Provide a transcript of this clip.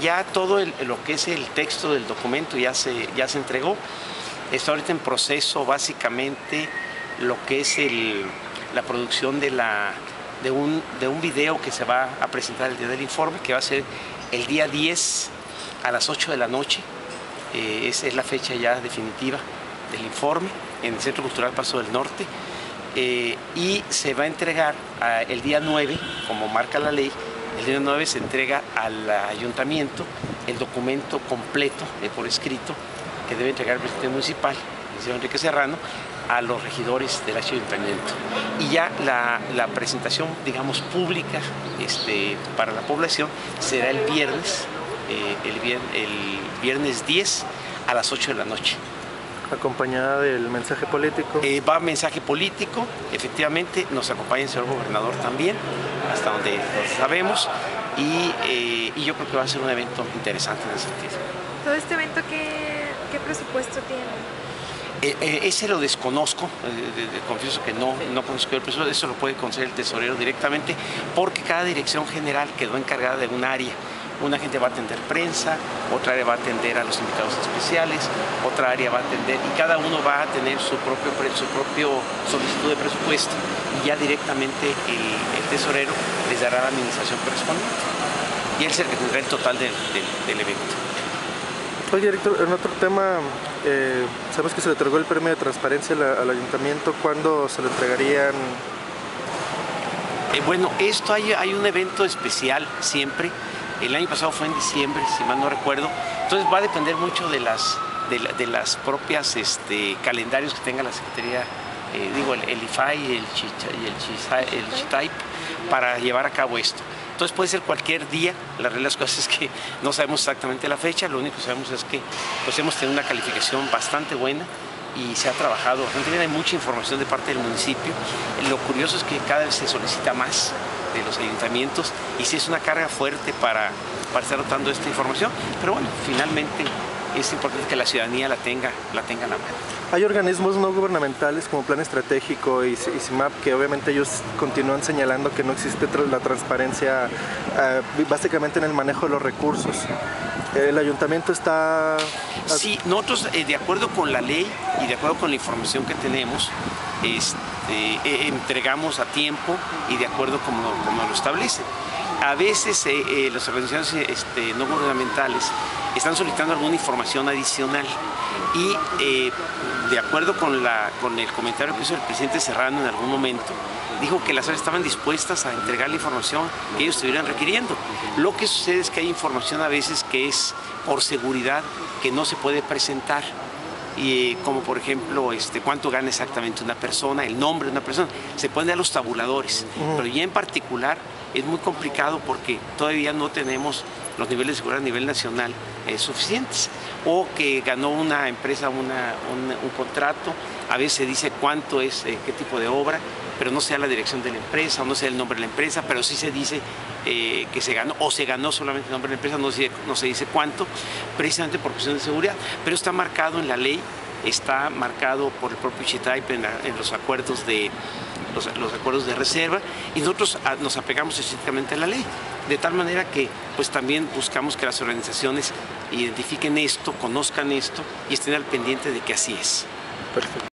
Ya todo lo que es el texto del documento ya se, ya se entregó. Está ahorita en proceso básicamente lo que es la producción de, la, de, un, de un video que se va a presentar el día del informe, que va a ser el día 10 a las 8 de la noche. Eh, esa es la fecha ya definitiva del informe en el Centro Cultural Paso del Norte. Eh, y se va a entregar el día 9, como marca la ley, el día 9 se entrega al ayuntamiento el documento completo por escrito que debe entregar el presidente municipal, el señor Enrique Serrano, a los regidores del ayuntamiento. Y ya la, presentación, digamos, pública este, para la población será el viernes, eh, el, el viernes 10 a las 8 de la noche acompañada del mensaje político. Eh, va mensaje político, efectivamente, nos acompaña el señor gobernador también, hasta donde sabemos, eh, y, yo creo que va a ser un evento interesante en ese sentido. ¿Todo este evento qué, qué presupuesto tiene? Eh, ese lo desconozco, confieso que no, no conozco el presupuesto, eso lo puede conocer el tesorero directamente, porque cada dirección general quedó encargada de un área. Una gente va a atender prensa, otra área va a atender a los invitados especiales, otra área va a atender y cada uno va a tener su propio, su propio solicitud de presupuesto y ya directamente el, tesorero les dará la administración correspondiente. Y él es el que tendrá el total del, evento. Oye, director, en otro tema, eh, sabemos que se le otorgó el premio de transparencia al, ayuntamiento. ¿Cuándo se lo entregarían? Eh, bueno, esto hay, hay un evento especial siempre el año pasado fue en diciembre, si mal no recuerdo. Entonces va a depender mucho de las, de, las propias este, calendarios que tenga la Secretaría, eh, digo, el, IFAI y el, Chitype para llevar a cabo esto. Entonces puede ser cualquier día, la realidad de las cosas es que no sabemos exactamente la fecha, lo único que sabemos es que pues hemos tenido una calificación bastante buena y se ha trabajado bastante bien, hay mucha información de parte del municipio. Lo curioso es que cada vez se solicita más de los ayuntamientos y sí es una carga fuerte para, para estar dotando esta información, pero bueno, finalmente es importante que la ciudadanía la tenga, la tenga la mano. Hay organismos no gubernamentales como Plan Estratégico y, CIMAP que obviamente ellos continúan señalando que no existe la transparencia eh, básicamente en el manejo de los recursos. ¿El ayuntamiento está...? Sí, nosotros eh, de acuerdo con la ley y de acuerdo con la información que tenemos, este, eh, entregamos a tiempo y de acuerdo como, como lo establece. A veces eh, las organizaciones este, no gubernamentales están solicitando alguna información adicional y de acuerdo con, la, con el comentario que hizo el presidente Serrano en algún momento, dijo que las áreas estaban dispuestas a entregar la información que ellos estuvieran requiriendo. Lo que sucede es que hay información a veces que es por seguridad que no se puede presentar. Y, como por ejemplo este, cuánto gana exactamente una persona, el nombre de una persona, se pueden dar los tabuladores, pero ya en particular es muy complicado porque todavía no tenemos los niveles de seguridad a nivel nacional eh, suficientes. O que ganó una empresa un, contrato, a veces se dice cuánto es, eh, qué tipo de obra, pero no sea la dirección de la empresa, o no sea el nombre de la empresa, pero sí se dice eh, que se ganó, o se ganó solamente el nombre de la empresa, no se, dice cuánto, precisamente por cuestión de seguridad, pero está marcado en la ley, está marcado por el propio Chitaipe en, en los acuerdos de los, acuerdos de reserva y nosotros ah, nos apegamos estrictamente a la ley, de tal manera que pues también buscamos que las organizaciones identifiquen esto, conozcan esto y estén al pendiente de que así es. Perfecto.